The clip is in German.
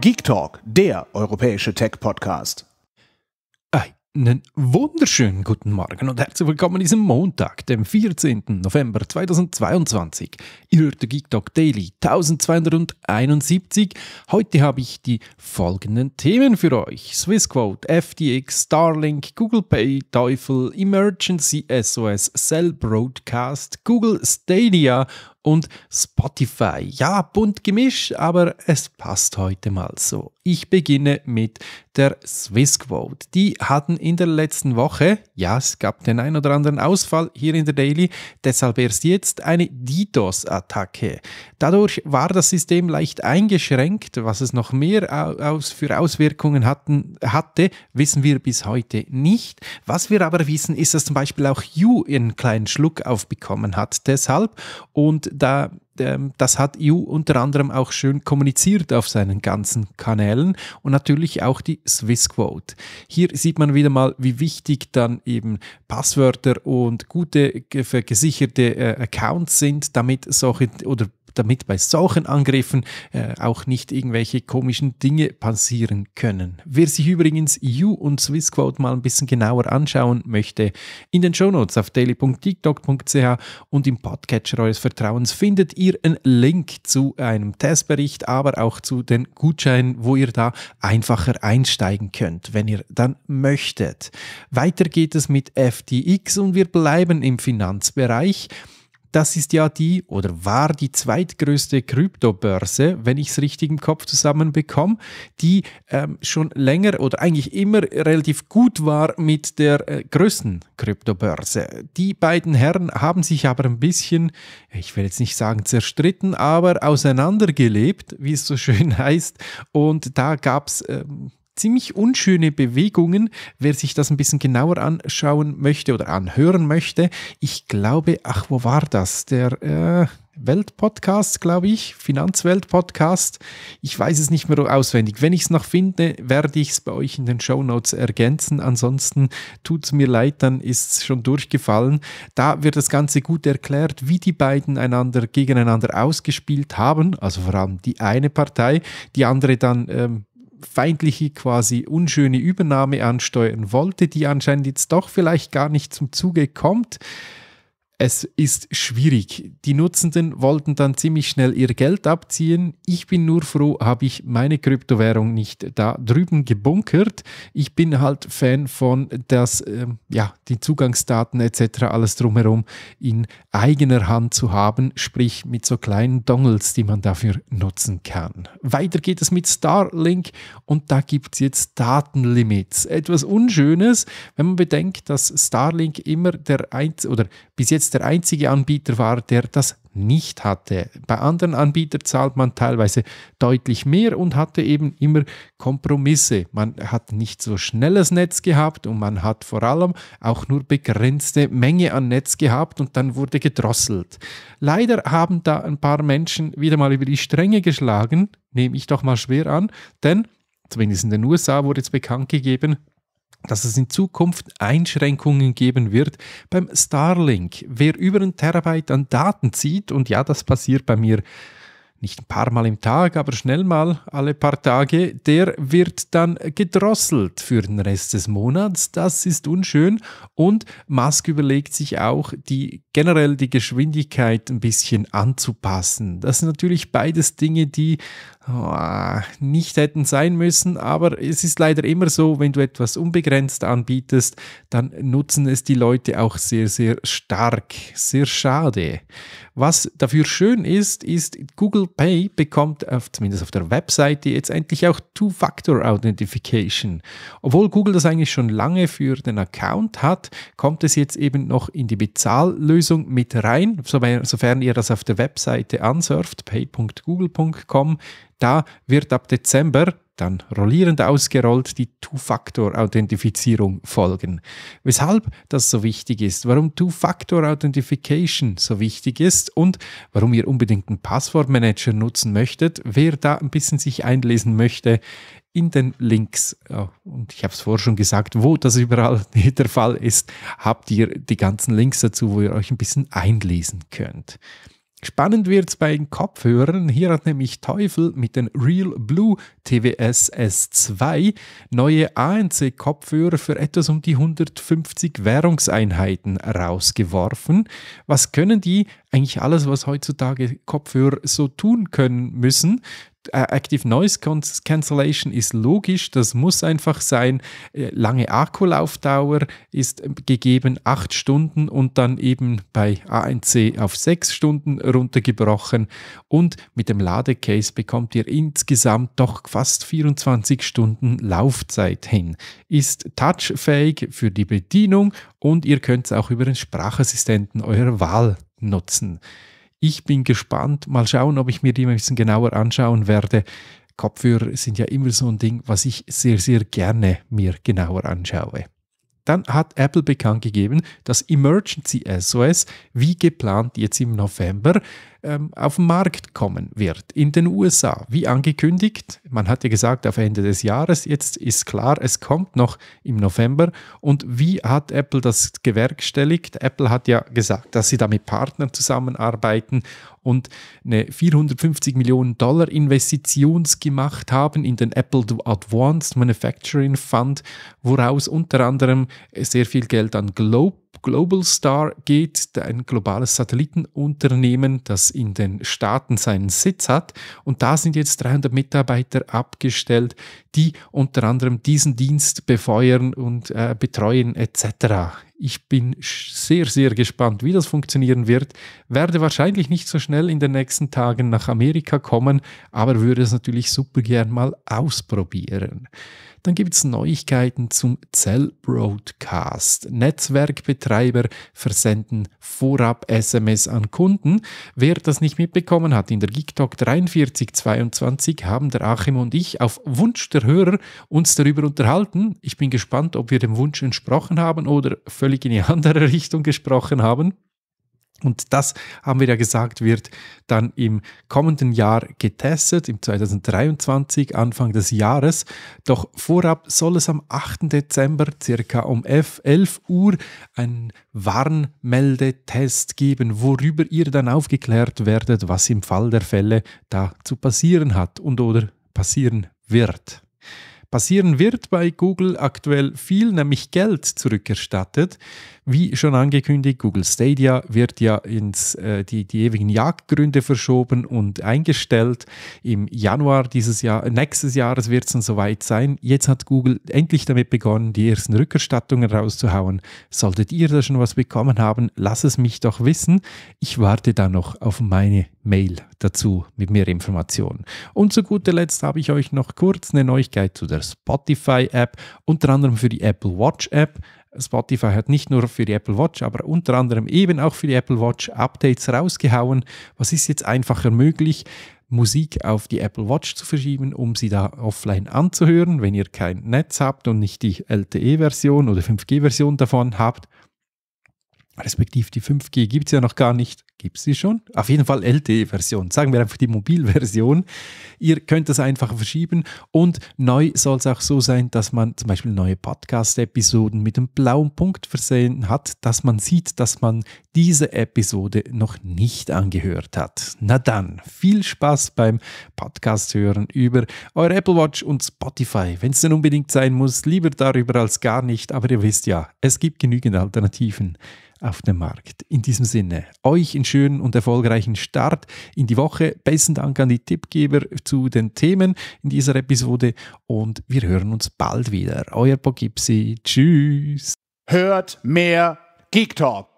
Geek Talk, der europäische Tech-Podcast. Einen wunderschönen guten Morgen und herzlich willkommen an diesem Montag, dem 14. November 2022. Ihr hört Geek Talk Daily 1271. Heute habe ich die folgenden Themen für euch. Swissquote, FTX, Starlink, Google Pay, Teufel, Emergency SOS, Cell Broadcast, Google Stadia und Spotify. Ja, bunt gemischt, aber es passt heute mal so. Ich beginne mit der Swissquote. Die hatten in der letzten Woche, ja, es gab den ein oder anderen Ausfall hier in der Daily, deshalb erst jetzt eine DDoS-Attacke. Dadurch war das System leicht eingeschränkt. Was es noch mehr aus, für Auswirkungen hatten, hatte, wissen wir bis heute nicht. Was wir aber wissen, ist, dass zum Beispiel auch You einen kleinen Schluck aufbekommen hat. Deshalb und da das hat EU unter anderem auch schön kommuniziert auf seinen ganzen Kanälen und natürlich auch die Swissquote. Hier sieht man wieder mal, wie wichtig dann eben Passwörter und gute gesicherte äh, Accounts sind, damit solche oder damit bei solchen Angriffen äh, auch nicht irgendwelche komischen Dinge passieren können. Wer sich übrigens EU und Swissquote mal ein bisschen genauer anschauen möchte, in den Shownotes auf daily.tiktok.ch und im Podcatcher eures Vertrauens findet ihr einen Link zu einem Testbericht, aber auch zu den Gutscheinen, wo ihr da einfacher einsteigen könnt, wenn ihr dann möchtet. Weiter geht es mit FTX und wir bleiben im Finanzbereich das ist ja die oder war die zweitgrößte Kryptobörse, wenn ich es richtig im Kopf zusammenbekomme, die ähm, schon länger oder eigentlich immer relativ gut war mit der äh, größten Kryptobörse. Die beiden Herren haben sich aber ein bisschen, ich will jetzt nicht sagen zerstritten, aber auseinandergelebt, wie es so schön heißt. Und da gab es ähm, ziemlich unschöne Bewegungen. Wer sich das ein bisschen genauer anschauen möchte oder anhören möchte, ich glaube, ach, wo war das? Der äh, Weltpodcast, glaube ich, Finanzwelt-Podcast. Ich weiß es nicht mehr auswendig. Wenn ich es noch finde, werde ich es bei euch in den Show Notes ergänzen. Ansonsten tut es mir leid, dann ist es schon durchgefallen. Da wird das Ganze gut erklärt, wie die beiden einander gegeneinander ausgespielt haben. Also vor allem die eine Partei, die andere dann ähm, feindliche, quasi unschöne Übernahme ansteuern wollte, die anscheinend jetzt doch vielleicht gar nicht zum Zuge kommt es ist schwierig. Die Nutzenden wollten dann ziemlich schnell ihr Geld abziehen. Ich bin nur froh, habe ich meine Kryptowährung nicht da drüben gebunkert. Ich bin halt Fan von, dass äh, ja, die Zugangsdaten etc. alles drumherum in eigener Hand zu haben, sprich mit so kleinen Dongles, die man dafür nutzen kann. Weiter geht es mit Starlink und da gibt es jetzt Datenlimits. Etwas Unschönes, wenn man bedenkt, dass Starlink immer der Einz oder bis jetzt der einzige Anbieter war, der das nicht hatte. Bei anderen Anbietern zahlt man teilweise deutlich mehr und hatte eben immer Kompromisse. Man hat nicht so schnelles Netz gehabt und man hat vor allem auch nur begrenzte Menge an Netz gehabt und dann wurde gedrosselt. Leider haben da ein paar Menschen wieder mal über die Stränge geschlagen, nehme ich doch mal schwer an, denn zumindest in den USA wurde jetzt bekannt gegeben, dass es in Zukunft Einschränkungen geben wird beim Starlink. Wer über einen Terabyte an Daten zieht, und ja, das passiert bei mir nicht ein paar Mal im Tag, aber schnell mal alle paar Tage, der wird dann gedrosselt für den Rest des Monats. Das ist unschön und Musk überlegt sich auch, die generell die Geschwindigkeit ein bisschen anzupassen. Das sind natürlich beides Dinge, die oh, nicht hätten sein müssen, aber es ist leider immer so, wenn du etwas unbegrenzt anbietest, dann nutzen es die Leute auch sehr, sehr stark. Sehr schade. Was dafür schön ist, ist, Google Pay bekommt auf, zumindest auf der Webseite jetzt endlich auch Two-Factor-Authentification. Obwohl Google das eigentlich schon lange für den Account hat, kommt es jetzt eben noch in die Bezahllösung mit rein, sofern ihr das auf der Webseite ansurft, pay.google.com. Da wird ab Dezember dann rollierend ausgerollt die Two-Factor-Authentifizierung folgen. Weshalb das so wichtig ist, warum Two-Factor-Authentification so wichtig ist und warum ihr unbedingt einen Passwortmanager nutzen möchtet, wer da ein bisschen sich einlesen möchte, in den Links, und ich habe es vorher schon gesagt, wo das überall der Fall ist, habt ihr die ganzen Links dazu, wo ihr euch ein bisschen einlesen könnt. Spannend wird es bei den Kopfhörern. Hier hat nämlich Teufel mit den Real Blue TWS S2 neue ANC-Kopfhörer für etwas um die 150 Währungseinheiten rausgeworfen. Was können die? Eigentlich alles, was heutzutage Kopfhörer so tun können müssen. Äh, Active Noise Cancellation ist logisch, das muss einfach sein. Äh, lange Akkulaufdauer ist gegeben, acht Stunden und dann eben bei ANC auf sechs Stunden runtergebrochen. Und mit dem Ladecase bekommt ihr insgesamt doch fast 24 Stunden Laufzeit hin. Ist touchfähig für die Bedienung und ihr könnt es auch über den Sprachassistenten eurer Wahl nutzen. Ich bin gespannt. Mal schauen, ob ich mir die ein bisschen genauer anschauen werde. Kopfhörer sind ja immer so ein Ding, was ich sehr, sehr gerne mir genauer anschaue. Dann hat Apple bekannt gegeben, dass Emergency SOS wie geplant jetzt im November ähm, auf den Markt kommen wird in den USA. Wie angekündigt, man hatte gesagt auf Ende des Jahres, jetzt ist klar, es kommt noch im November. Und wie hat Apple das gewerkstelligt? Apple hat ja gesagt, dass sie da mit Partnern zusammenarbeiten und eine 450 Millionen Dollar Investition gemacht haben in den Apple Advanced Manufacturing Fund, woraus unter anderem sehr viel Geld an Globe Global Star geht, ein globales Satellitenunternehmen, das in den Staaten seinen Sitz hat. Und da sind jetzt 300 Mitarbeiter abgestellt, die unter anderem diesen Dienst befeuern und äh, betreuen etc. Ich bin sehr, sehr gespannt, wie das funktionieren wird. Werde wahrscheinlich nicht so schnell in den nächsten Tagen nach Amerika kommen, aber würde es natürlich super gern mal ausprobieren. Dann gibt es Neuigkeiten zum Cell Broadcast. Netzwerkbetreiber versenden vorab SMS an Kunden. Wer das nicht mitbekommen hat, in der GeekTalk 4322 haben der Achim und ich auf Wunsch der Hörer uns darüber unterhalten. Ich bin gespannt, ob wir dem Wunsch entsprochen haben oder völlig in die andere Richtung gesprochen haben. Und das haben wir ja gesagt, wird dann im kommenden Jahr getestet, im 2023, Anfang des Jahres. Doch vorab soll es am 8. Dezember circa um 11 Uhr einen Warnmeldetest geben, worüber ihr dann aufgeklärt werdet, was im Fall der Fälle da zu passieren hat und oder passieren wird passieren wird bei Google aktuell viel, nämlich Geld zurückerstattet. Wie schon angekündigt, Google Stadia wird ja ins, äh, die, die ewigen Jagdgründe verschoben und eingestellt. Im Januar dieses Jahr, nächstes Jahres wird es dann soweit sein. Jetzt hat Google endlich damit begonnen, die ersten Rückerstattungen rauszuhauen. Solltet ihr da schon was bekommen haben, lass es mich doch wissen. Ich warte da noch auf meine Mail dazu mit mehr Informationen. Und zu guter Letzt habe ich euch noch kurz eine Neuigkeit zu der Spotify-App, unter anderem für die Apple Watch-App. Spotify hat nicht nur für die Apple Watch, aber unter anderem eben auch für die Apple Watch Updates rausgehauen. Was ist jetzt einfacher möglich? Musik auf die Apple Watch zu verschieben, um sie da offline anzuhören, wenn ihr kein Netz habt und nicht die LTE-Version oder 5G-Version davon habt. Respektiv die 5G gibt es ja noch gar nicht. Gibt es sie schon? Auf jeden Fall LTE-Version. Sagen wir einfach die Mobilversion. Ihr könnt das einfach verschieben und neu soll es auch so sein, dass man zum Beispiel neue Podcast-Episoden mit einem blauen Punkt versehen hat, dass man sieht, dass man diese Episode noch nicht angehört hat. Na dann, viel Spaß beim Podcast hören über eure Apple Watch und Spotify. Wenn es denn unbedingt sein muss, lieber darüber als gar nicht, aber ihr wisst ja, es gibt genügend Alternativen auf dem Markt. In diesem Sinne, euch einen schönen und erfolgreichen Start in die Woche. Besten Dank an die Tippgeber zu den Themen in dieser Episode und wir hören uns bald wieder. Euer Pogipsi. Tschüss. Hört mehr Geek Talk.